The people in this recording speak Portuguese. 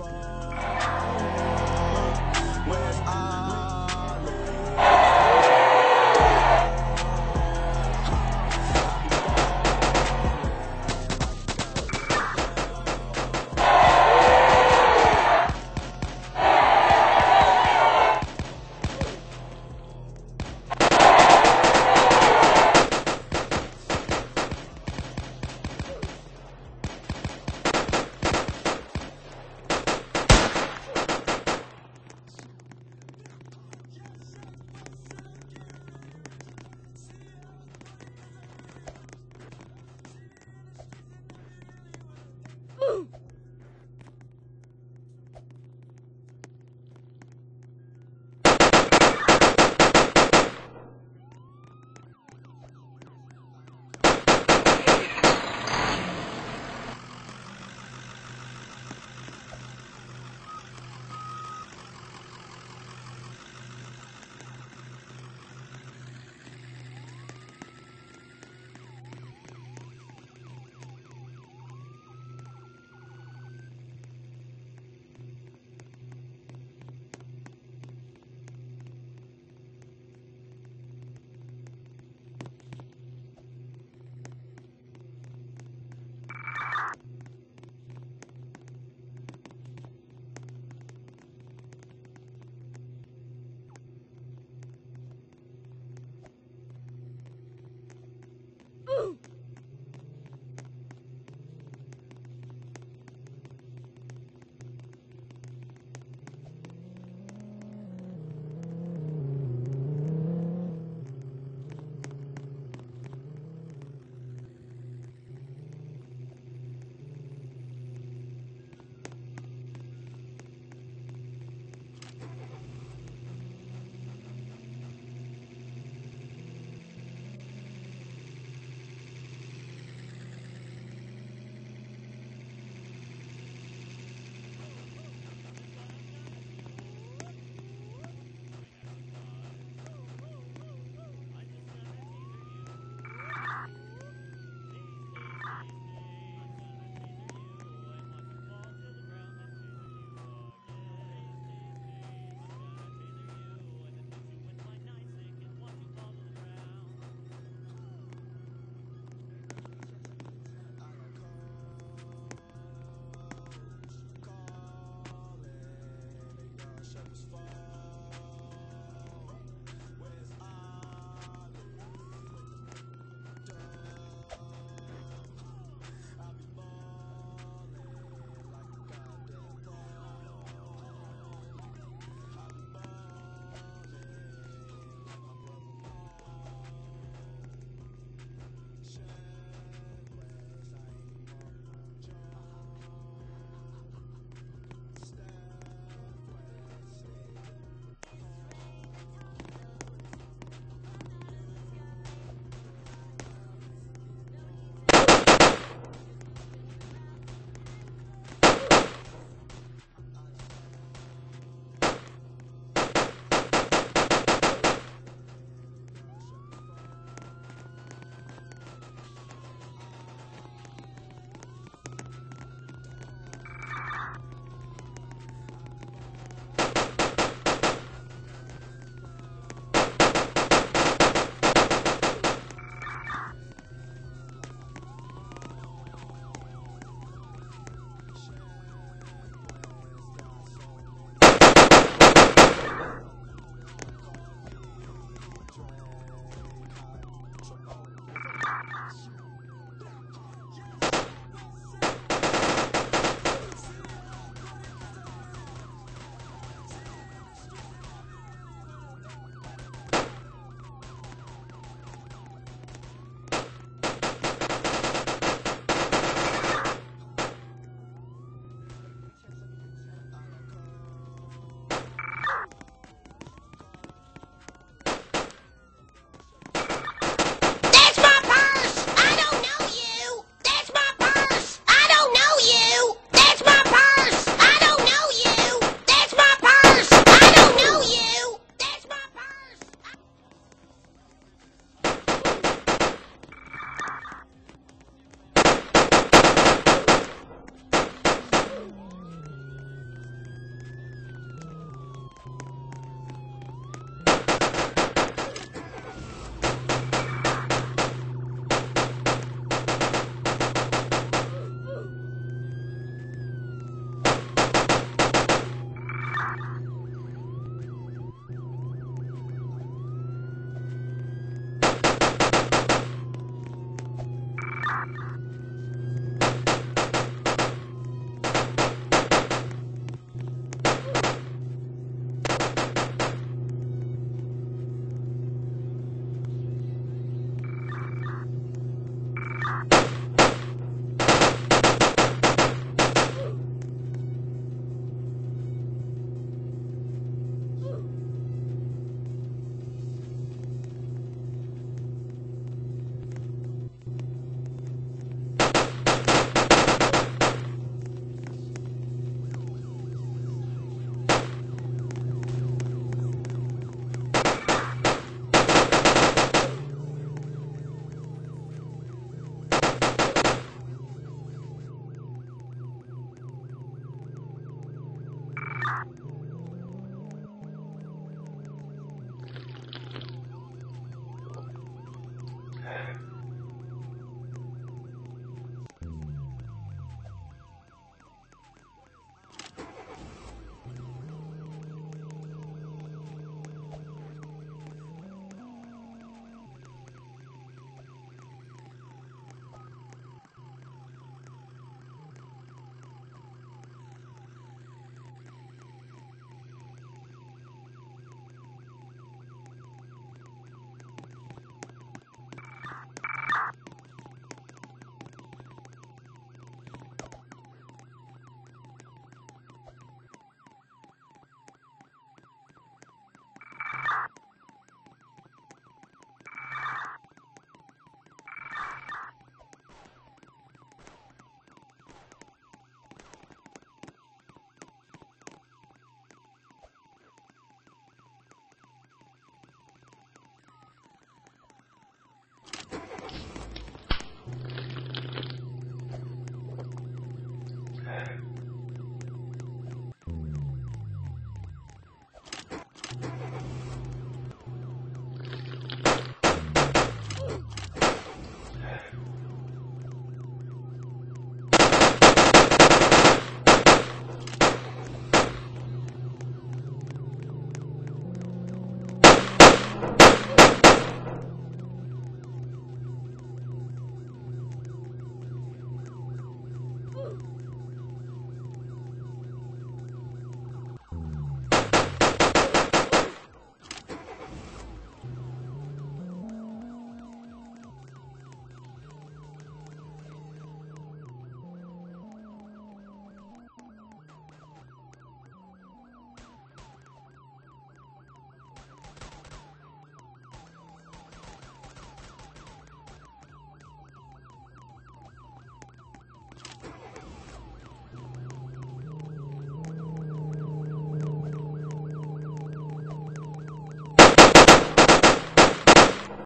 Bye.